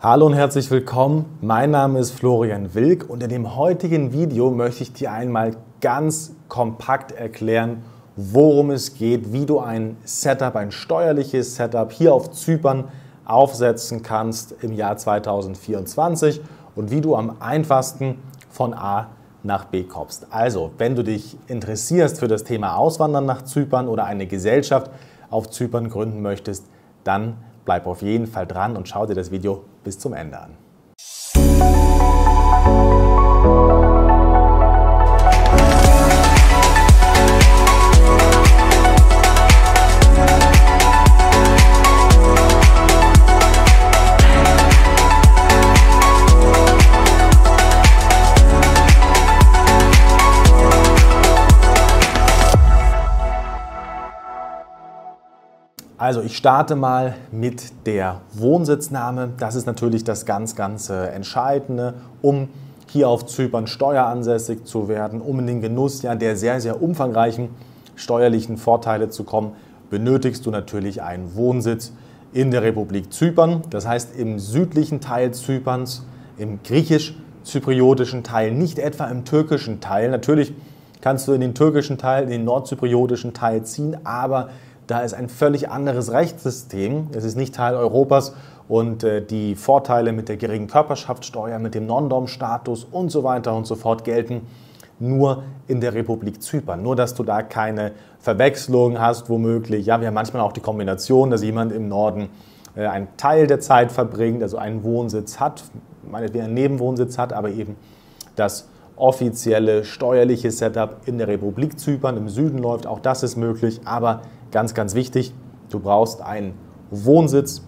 Hallo und herzlich willkommen. Mein Name ist Florian Wilk und in dem heutigen Video möchte ich dir einmal ganz kompakt erklären, worum es geht, wie du ein Setup, ein steuerliches Setup hier auf Zypern aufsetzen kannst im Jahr 2024 und wie du am einfachsten von A nach B kommst. Also, wenn du dich interessierst für das Thema Auswandern nach Zypern oder eine Gesellschaft auf Zypern gründen möchtest, dann bleib auf jeden Fall dran und schau dir das Video bis zum Ende an. Also ich starte mal mit der Wohnsitznahme. Das ist natürlich das ganz, ganz äh, Entscheidende, um hier auf Zypern steueransässig zu werden, um in den Genuss ja der sehr, sehr umfangreichen steuerlichen Vorteile zu kommen, benötigst du natürlich einen Wohnsitz in der Republik Zypern. Das heißt im südlichen Teil Zyperns, im griechisch-zypriotischen Teil, nicht etwa im türkischen Teil. Natürlich kannst du in den türkischen Teil, in den nordzypriotischen Teil ziehen, aber da ist ein völlig anderes Rechtssystem. Es ist nicht Teil Europas und äh, die Vorteile mit der geringen Körperschaftssteuer, mit dem Non-Dom-Status und so weiter und so fort gelten nur in der Republik Zypern. Nur, dass du da keine Verwechslung hast, womöglich. Ja, wir haben manchmal auch die Kombination, dass jemand im Norden äh, einen Teil der Zeit verbringt, also einen Wohnsitz hat, meinetwegen einen Nebenwohnsitz hat, aber eben das offizielle steuerliche Setup in der Republik Zypern im Süden läuft. Auch das ist möglich, aber Ganz, ganz wichtig, du brauchst einen Wohnsitz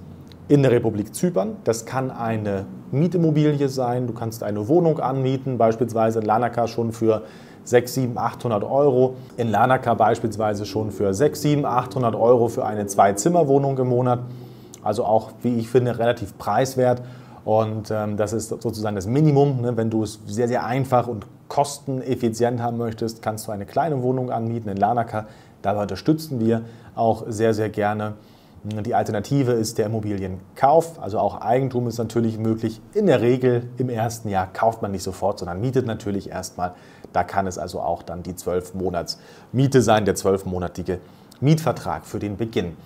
in der Republik Zypern. Das kann eine Mietimmobilie sein, du kannst eine Wohnung anmieten, beispielsweise in Lanaka schon für 6, 7, 800 Euro. In Lanaka beispielsweise schon für 6, 7, 800 Euro für eine Zwei-Zimmer-Wohnung im Monat. Also auch, wie ich finde, relativ preiswert. Und ähm, das ist sozusagen das Minimum. Ne? Wenn du es sehr, sehr einfach und kosteneffizient haben möchtest, kannst du eine kleine Wohnung anmieten in Lanaka. Dabei unterstützen wir auch sehr, sehr gerne. Die Alternative ist der Immobilienkauf. Also auch Eigentum ist natürlich möglich. In der Regel im ersten Jahr kauft man nicht sofort, sondern mietet natürlich erstmal. Da kann es also auch dann die 12 Monats Miete sein, der 12-monatige Mietvertrag für den Beginn.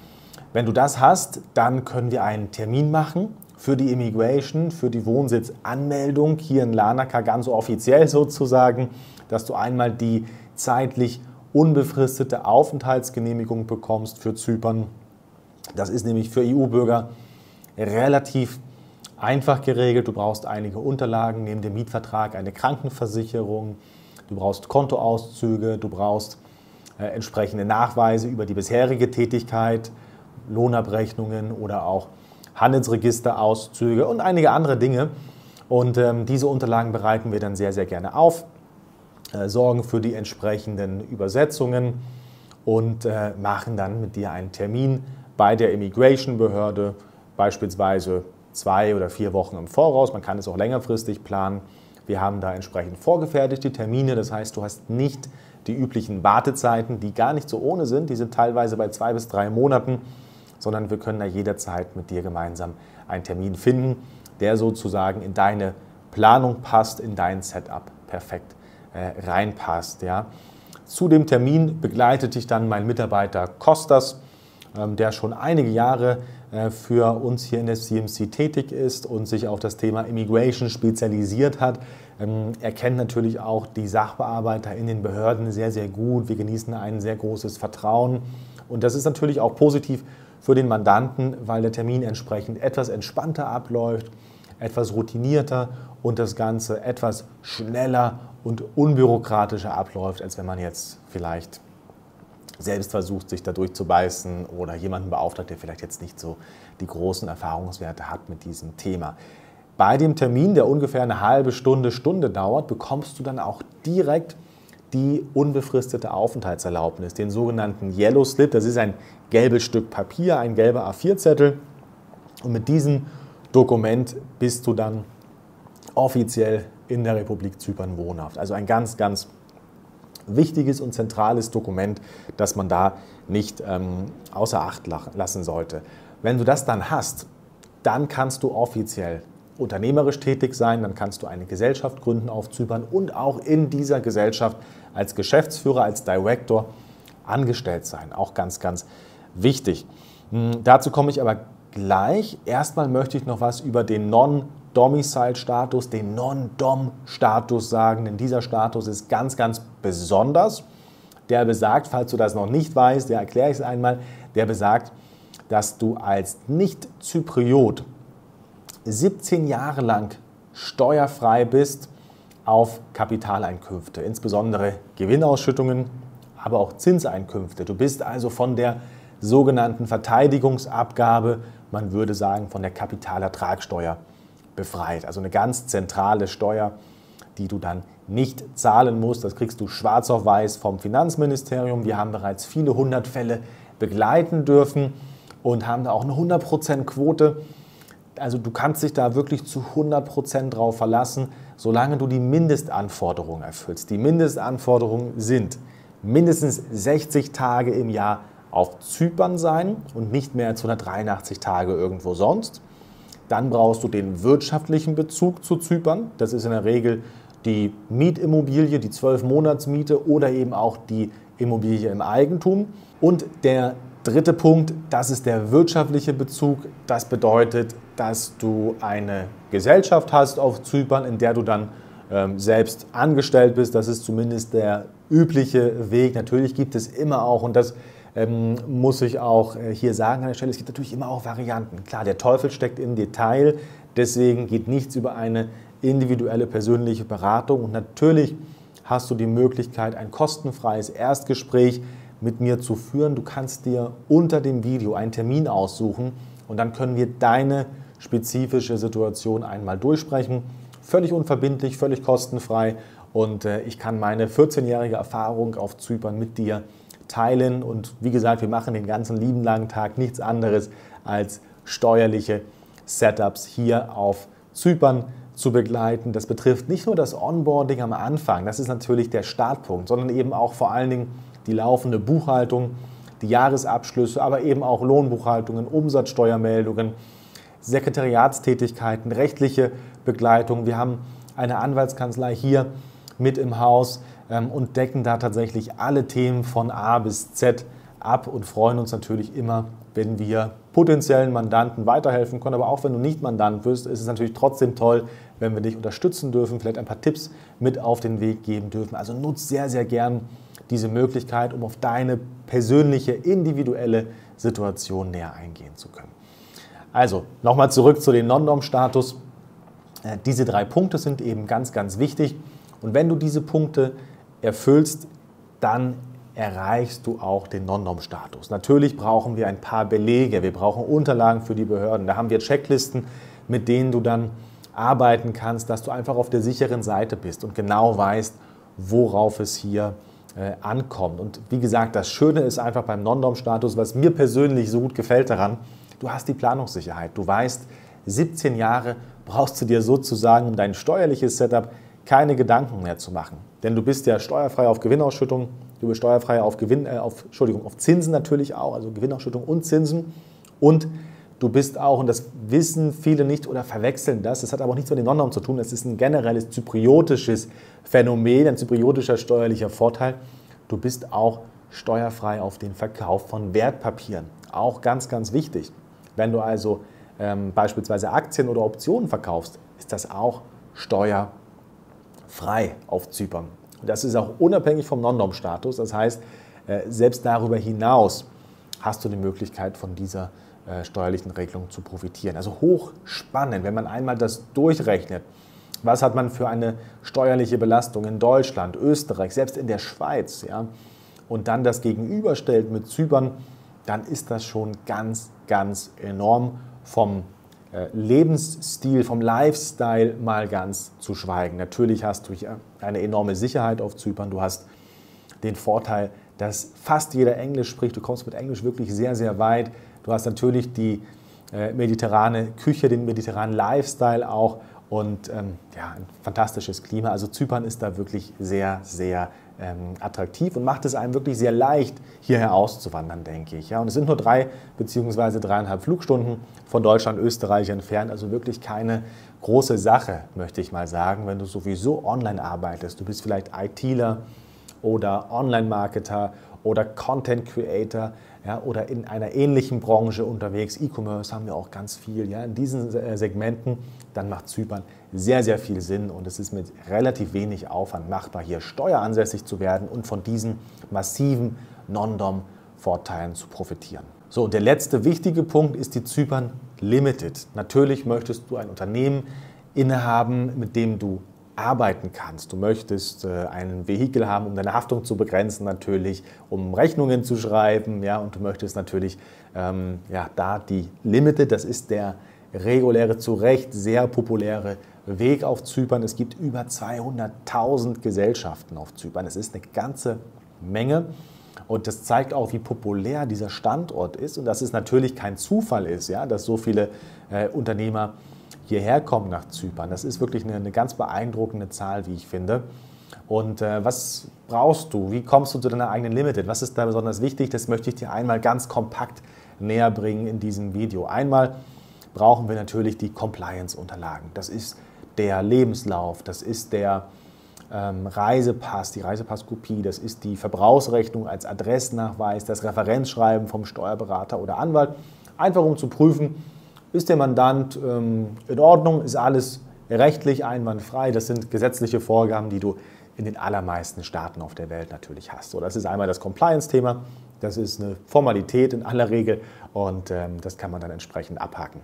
Wenn du das hast, dann können wir einen Termin machen für die Immigration, für die Wohnsitzanmeldung hier in Lanaka ganz offiziell sozusagen, dass du einmal die zeitlich unbefristete Aufenthaltsgenehmigung bekommst für Zypern. Das ist nämlich für EU-Bürger relativ einfach geregelt. Du brauchst einige Unterlagen, neben dem Mietvertrag eine Krankenversicherung, du brauchst Kontoauszüge, du brauchst äh, entsprechende Nachweise über die bisherige Tätigkeit, Lohnabrechnungen oder auch Handelsregisterauszüge und einige andere Dinge. Und ähm, diese Unterlagen bereiten wir dann sehr, sehr gerne auf. Äh, sorgen für die entsprechenden Übersetzungen und äh, machen dann mit dir einen Termin bei der Immigration-Behörde, beispielsweise zwei oder vier Wochen im Voraus. Man kann es auch längerfristig planen. Wir haben da entsprechend vorgefertigte Termine. Das heißt, du hast nicht die üblichen Wartezeiten, die gar nicht so ohne sind. Die sind teilweise bei zwei bis drei Monaten, sondern wir können da jederzeit mit dir gemeinsam einen Termin finden, der sozusagen in deine Planung passt, in dein Setup perfekt reinpasst. Ja. Zu dem Termin begleitet dich dann mein Mitarbeiter Kostas, ähm, der schon einige Jahre äh, für uns hier in der CMC tätig ist und sich auf das Thema Immigration spezialisiert hat. Ähm, er kennt natürlich auch die Sachbearbeiter in den Behörden sehr, sehr gut. Wir genießen ein sehr großes Vertrauen. Und das ist natürlich auch positiv für den Mandanten, weil der Termin entsprechend etwas entspannter abläuft, etwas routinierter und das Ganze etwas schneller und unbürokratischer abläuft, als wenn man jetzt vielleicht selbst versucht, sich da durchzubeißen oder jemanden beauftragt, der vielleicht jetzt nicht so die großen Erfahrungswerte hat mit diesem Thema. Bei dem Termin, der ungefähr eine halbe Stunde, Stunde dauert, bekommst du dann auch direkt die unbefristete Aufenthaltserlaubnis, den sogenannten Yellow Slip. Das ist ein gelbes Stück Papier, ein gelber A4-Zettel. Und mit diesem Dokument bist du dann offiziell in der Republik Zypern wohnhaft. Also ein ganz, ganz wichtiges und zentrales Dokument, das man da nicht ähm, außer Acht lassen sollte. Wenn du das dann hast, dann kannst du offiziell unternehmerisch tätig sein, dann kannst du eine Gesellschaft gründen auf Zypern und auch in dieser Gesellschaft als Geschäftsführer, als Director angestellt sein. Auch ganz, ganz wichtig. Hm, dazu komme ich aber gleich. Erstmal möchte ich noch was über den Non-Domicile-Status, den Non-Dom-Status sagen, denn dieser Status ist ganz, ganz besonders. Der besagt, falls du das noch nicht weißt, der erkläre ich es einmal, der besagt, dass du als Nicht-Zypriot 17 Jahre lang steuerfrei bist auf Kapitaleinkünfte, insbesondere Gewinnausschüttungen, aber auch Zinseinkünfte. Du bist also von der sogenannten Verteidigungsabgabe, man würde sagen von der Kapitalertragssteuer befreit. Also eine ganz zentrale Steuer, die du dann nicht zahlen musst. Das kriegst du schwarz auf weiß vom Finanzministerium. Wir haben bereits viele hundert Fälle begleiten dürfen und haben da auch eine 100% Quote. Also du kannst dich da wirklich zu 100% drauf verlassen, solange du die Mindestanforderungen erfüllst. Die Mindestanforderungen sind mindestens 60 Tage im Jahr auf Zypern sein und nicht mehr als 183 Tage irgendwo sonst. Dann brauchst du den wirtschaftlichen Bezug zu Zypern. Das ist in der Regel die Mietimmobilie, die 12-Monats-Miete oder eben auch die Immobilie im Eigentum. Und der dritte Punkt, das ist der wirtschaftliche Bezug. Das bedeutet, dass du eine Gesellschaft hast auf Zypern, in der du dann ähm, selbst angestellt bist. Das ist zumindest der übliche Weg. Natürlich gibt es immer auch, und das ähm, muss ich auch äh, hier sagen an der Stelle, es gibt natürlich immer auch Varianten. Klar, der Teufel steckt im Detail, deswegen geht nichts über eine individuelle persönliche Beratung. Und natürlich hast du die Möglichkeit, ein kostenfreies Erstgespräch mit mir zu führen. Du kannst dir unter dem Video einen Termin aussuchen und dann können wir deine spezifische Situation einmal durchsprechen. Völlig unverbindlich, völlig kostenfrei und äh, ich kann meine 14-jährige Erfahrung auf Zypern mit dir teilen. Und wie gesagt, wir machen den ganzen lieben langen Tag nichts anderes als steuerliche Setups hier auf Zypern zu begleiten. Das betrifft nicht nur das Onboarding am Anfang, das ist natürlich der Startpunkt, sondern eben auch vor allen Dingen die laufende Buchhaltung, die Jahresabschlüsse, aber eben auch Lohnbuchhaltungen, Umsatzsteuermeldungen, Sekretariatstätigkeiten, rechtliche Begleitung. Wir haben eine Anwaltskanzlei hier mit im Haus ähm, und decken da tatsächlich alle Themen von A bis Z ab und freuen uns natürlich immer, wenn wir potenziellen Mandanten weiterhelfen können. Aber auch wenn du nicht Mandant bist, ist es natürlich trotzdem toll, wenn wir dich unterstützen dürfen, vielleicht ein paar Tipps mit auf den Weg geben dürfen. Also nutzt sehr, sehr gern diese Möglichkeit, um auf deine persönliche, individuelle Situation näher eingehen zu können. Also nochmal zurück zu dem Non-Dom-Status. Äh, diese drei Punkte sind eben ganz, ganz wichtig. Und wenn du diese Punkte erfüllst, dann erreichst du auch den Non-Dom-Status. Natürlich brauchen wir ein paar Belege, wir brauchen Unterlagen für die Behörden. Da haben wir Checklisten, mit denen du dann arbeiten kannst, dass du einfach auf der sicheren Seite bist und genau weißt, worauf es hier äh, ankommt. Und wie gesagt, das Schöne ist einfach beim Non-Dom-Status, was mir persönlich so gut gefällt daran, du hast die Planungssicherheit. Du weißt, 17 Jahre brauchst du dir sozusagen um dein steuerliches Setup keine Gedanken mehr zu machen. Denn du bist ja steuerfrei auf Gewinnausschüttung, du bist steuerfrei auf, Gewinn, äh, auf, Entschuldigung, auf Zinsen natürlich auch, also Gewinnausschüttung und Zinsen. Und Du bist auch, und das wissen viele nicht oder verwechseln das, das hat aber auch nichts mit den Non-Normen zu tun, das ist ein generelles zypriotisches Phänomen, ein zypriotischer steuerlicher Vorteil. Du bist auch steuerfrei auf den Verkauf von Wertpapieren. Auch ganz, ganz wichtig. Wenn du also ähm, beispielsweise Aktien oder Optionen verkaufst, ist das auch steuerfrei auf Zypern. Das ist auch unabhängig vom Non-Dom-Status. Das heißt, äh, selbst darüber hinaus hast du die Möglichkeit von dieser äh, steuerlichen Regelungen zu profitieren. Also hochspannend, wenn man einmal das durchrechnet. Was hat man für eine steuerliche Belastung in Deutschland, Österreich, selbst in der Schweiz, ja? Und dann das gegenüberstellt mit Zypern, dann ist das schon ganz, ganz enorm vom Lebensstil, vom Lifestyle mal ganz zu schweigen. Natürlich hast du eine enorme Sicherheit auf Zypern. Du hast den Vorteil, dass fast jeder Englisch spricht. Du kommst mit Englisch wirklich sehr, sehr weit. Du hast natürlich die äh, mediterrane Küche, den mediterranen Lifestyle auch und ähm, ja, ein fantastisches Klima. Also Zypern ist da wirklich sehr, sehr ähm, attraktiv und macht es einem wirklich sehr leicht, hierher auszuwandern, denke ich. Ja, und es sind nur drei bzw. dreieinhalb Flugstunden von Deutschland, Österreich entfernt, also wirklich keine große Sache, möchte ich mal sagen, wenn du sowieso online arbeitest. Du bist vielleicht ITler oder Online-Marketer oder Content Creator ja, oder in einer ähnlichen Branche unterwegs. E-Commerce haben wir auch ganz viel. Ja, in diesen äh, Segmenten, dann macht Zypern sehr, sehr viel Sinn und es ist mit relativ wenig Aufwand machbar, hier steueransässig zu werden und von diesen massiven Non-Dom-Vorteilen zu profitieren. So, und der letzte wichtige Punkt ist die Zypern Limited. Natürlich möchtest du ein Unternehmen innehaben, mit dem du arbeiten kannst. Du möchtest äh, ein Vehikel haben, um deine Haftung zu begrenzen, natürlich, um Rechnungen zu schreiben, ja, und du möchtest natürlich ähm, ja, da die Limited, das ist der reguläre, zu Recht sehr populäre Weg auf Zypern. Es gibt über 200.000 Gesellschaften auf Zypern. Es ist eine ganze Menge. Und das zeigt auch, wie populär dieser Standort ist und dass es natürlich kein Zufall ist, ja, dass so viele äh, Unternehmer hierher kommen nach Zypern. Das ist wirklich eine, eine ganz beeindruckende Zahl, wie ich finde. Und äh, was brauchst du? Wie kommst du zu deiner eigenen Limited? Was ist da besonders wichtig? Das möchte ich dir einmal ganz kompakt näher bringen in diesem Video. Einmal brauchen wir natürlich die Compliance-Unterlagen. Das ist der Lebenslauf, das ist der ähm, Reisepass, die Reisepasskopie, das ist die Verbrauchsrechnung als Adressnachweis, das Referenzschreiben vom Steuerberater oder Anwalt. Einfach um zu prüfen, ist der Mandant ähm, in Ordnung? Ist alles rechtlich einwandfrei? Das sind gesetzliche Vorgaben, die du in den allermeisten Staaten auf der Welt natürlich hast. So, das ist einmal das Compliance-Thema. Das ist eine Formalität in aller Regel und ähm, das kann man dann entsprechend abhaken.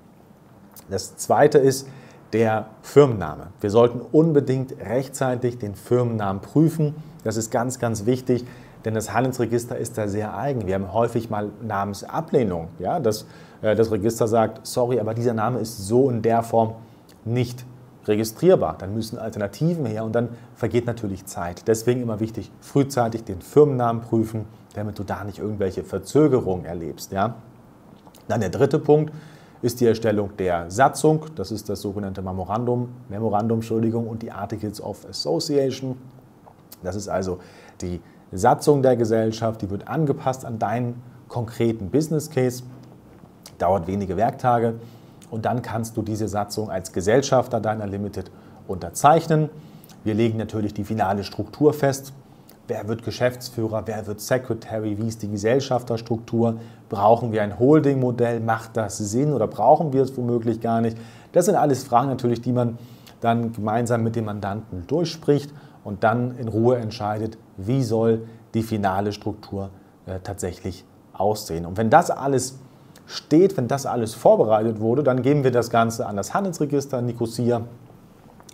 Das zweite ist der Firmenname. Wir sollten unbedingt rechtzeitig den Firmennamen prüfen. Das ist ganz, ganz wichtig, denn das Handelsregister ist da sehr eigen. Wir haben häufig mal Namensablehnung. Ja, das äh, das Register sagt, sorry, aber dieser Name ist so in der Form nicht registrierbar. Dann müssen Alternativen her und dann vergeht natürlich Zeit. Deswegen immer wichtig, frühzeitig den Firmennamen prüfen, damit du da nicht irgendwelche Verzögerungen erlebst. Ja? Dann der dritte Punkt ist die Erstellung der Satzung. Das ist das sogenannte Memorandum, Memorandum Entschuldigung, und die Articles of Association. Das ist also die Satzung der Gesellschaft, die wird angepasst an deinen konkreten Business Case dauert wenige Werktage und dann kannst du diese Satzung als Gesellschafter deiner Limited unterzeichnen. Wir legen natürlich die finale Struktur fest. Wer wird Geschäftsführer? Wer wird Secretary? Wie ist die Gesellschafterstruktur? Brauchen wir ein Holding-Modell? Macht das Sinn oder brauchen wir es womöglich gar nicht? Das sind alles Fragen natürlich, die man dann gemeinsam mit dem Mandanten durchspricht und dann in Ruhe entscheidet, wie soll die finale Struktur äh, tatsächlich aussehen. Und wenn das alles steht, wenn das alles vorbereitet wurde, dann geben wir das Ganze an das Handelsregister Nicosia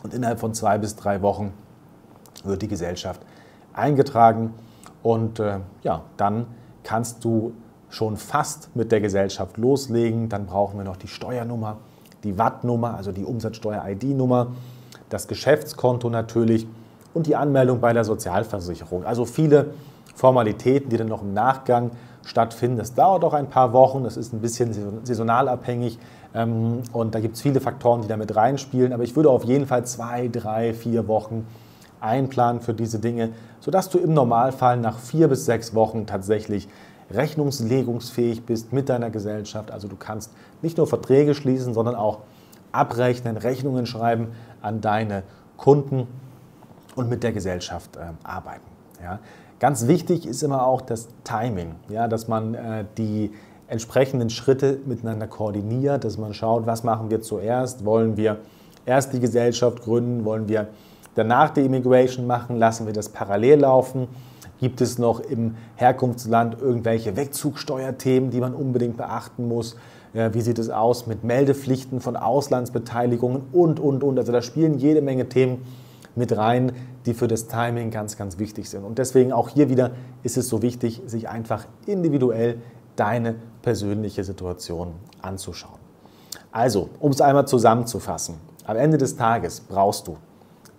und innerhalb von zwei bis drei Wochen wird die Gesellschaft eingetragen und äh, ja, dann kannst du schon fast mit der Gesellschaft loslegen. Dann brauchen wir noch die Steuernummer, die Wattnummer, also die Umsatzsteuer-ID-Nummer, das Geschäftskonto natürlich und die Anmeldung bei der Sozialversicherung. Also viele Formalitäten, die dann noch im Nachgang stattfinden. Das dauert auch ein paar Wochen, das ist ein bisschen saisonal abhängig ähm, und da gibt es viele Faktoren, die damit reinspielen. Aber ich würde auf jeden Fall zwei, drei, vier Wochen einplanen für diese Dinge, sodass du im Normalfall nach vier bis sechs Wochen tatsächlich rechnungslegungsfähig bist mit deiner Gesellschaft. Also du kannst nicht nur Verträge schließen, sondern auch abrechnen, Rechnungen schreiben an deine Kunden und mit der Gesellschaft äh, arbeiten. Ja. Ganz wichtig ist immer auch das Timing, ja, dass man äh, die entsprechenden Schritte miteinander koordiniert, dass man schaut, was machen wir zuerst, wollen wir erst die Gesellschaft gründen, wollen wir danach die Immigration machen, lassen wir das parallel laufen, gibt es noch im Herkunftsland irgendwelche Wegzugsteuerthemen, die man unbedingt beachten muss, ja, wie sieht es aus mit Meldepflichten von Auslandsbeteiligungen und, und, und, also da spielen jede Menge Themen mit rein, die für das Timing ganz, ganz wichtig sind. Und deswegen auch hier wieder ist es so wichtig, sich einfach individuell deine persönliche Situation anzuschauen. Also, um es einmal zusammenzufassen, am Ende des Tages brauchst du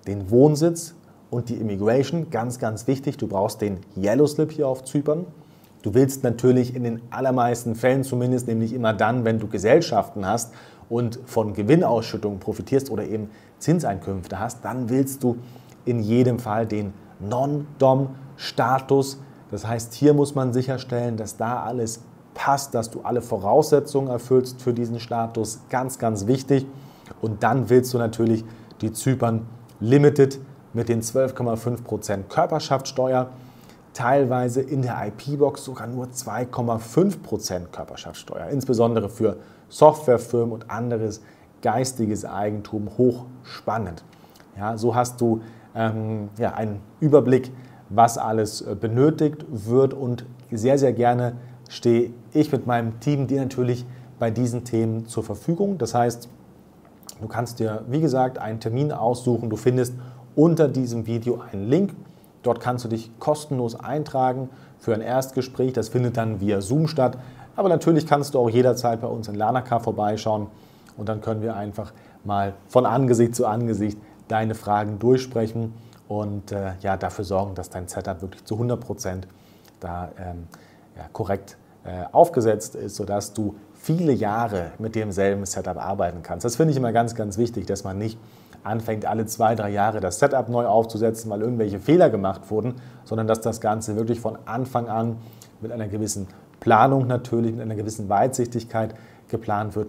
den Wohnsitz und die Immigration, ganz, ganz wichtig. Du brauchst den Yellow Slip hier auf Zypern. Du willst natürlich in den allermeisten Fällen zumindest, nämlich immer dann, wenn du Gesellschaften hast und von Gewinnausschüttungen profitierst oder eben Zinseinkünfte hast, dann willst du in jedem Fall den Non-Dom Status. Das heißt, hier muss man sicherstellen, dass da alles passt, dass du alle Voraussetzungen erfüllst für diesen Status. Ganz, ganz wichtig. Und dann willst du natürlich die Zypern Limited mit den 12,5% Körperschaftssteuer, teilweise in der IP-Box sogar nur 2,5% Körperschaftssteuer, insbesondere für Softwarefirmen und anderes geistiges Eigentum hochspannend. Ja, so hast du ähm, ja, einen Überblick, was alles äh, benötigt wird und sehr, sehr gerne stehe ich mit meinem Team dir natürlich bei diesen Themen zur Verfügung. Das heißt, du kannst dir, wie gesagt, einen Termin aussuchen. Du findest unter diesem Video einen Link. Dort kannst du dich kostenlos eintragen für ein Erstgespräch. Das findet dann via Zoom statt. Aber natürlich kannst du auch jederzeit bei uns in Lanaka vorbeischauen und dann können wir einfach mal von Angesicht zu Angesicht deine Fragen durchsprechen und äh, ja, dafür sorgen, dass dein Setup wirklich zu 100 Prozent da ähm, ja, korrekt äh, aufgesetzt ist, sodass du viele Jahre mit demselben Setup arbeiten kannst. Das finde ich immer ganz, ganz wichtig, dass man nicht anfängt, alle zwei, drei Jahre das Setup neu aufzusetzen, weil irgendwelche Fehler gemacht wurden, sondern dass das Ganze wirklich von Anfang an mit einer gewissen Planung natürlich, mit einer gewissen Weitsichtigkeit geplant wird,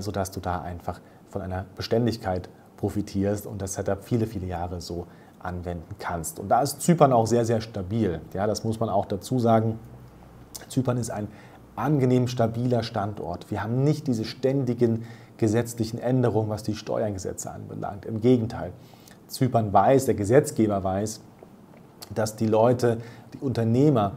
sodass du da einfach von einer Beständigkeit profitierst und das Setup viele, viele Jahre so anwenden kannst. Und da ist Zypern auch sehr, sehr stabil. Ja, das muss man auch dazu sagen. Zypern ist ein angenehm stabiler Standort. Wir haben nicht diese ständigen gesetzlichen Änderungen, was die Steuergesetze anbelangt. Im Gegenteil, Zypern weiß, der Gesetzgeber weiß, dass die Leute, die Unternehmer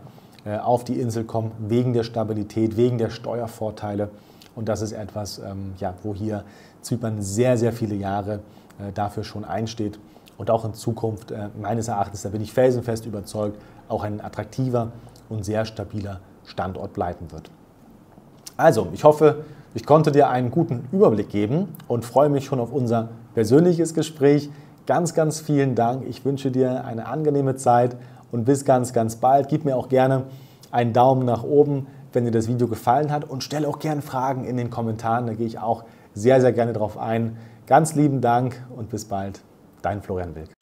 äh, auf die Insel kommen wegen der Stabilität, wegen der Steuervorteile. Und das ist etwas, ähm, ja, wo hier Zypern sehr, sehr viele Jahre äh, dafür schon einsteht und auch in Zukunft äh, meines Erachtens, da bin ich felsenfest überzeugt, auch ein attraktiver und sehr stabiler Standort bleiben wird. Also, ich hoffe, ich konnte dir einen guten Überblick geben und freue mich schon auf unser persönliches Gespräch. Ganz, ganz vielen Dank. Ich wünsche dir eine angenehme Zeit und bis ganz, ganz bald. Gib mir auch gerne einen Daumen nach oben, wenn dir das Video gefallen hat und stelle auch gerne Fragen in den Kommentaren. Da gehe ich auch sehr, sehr gerne drauf ein. Ganz lieben Dank und bis bald. Dein Florian Wilk.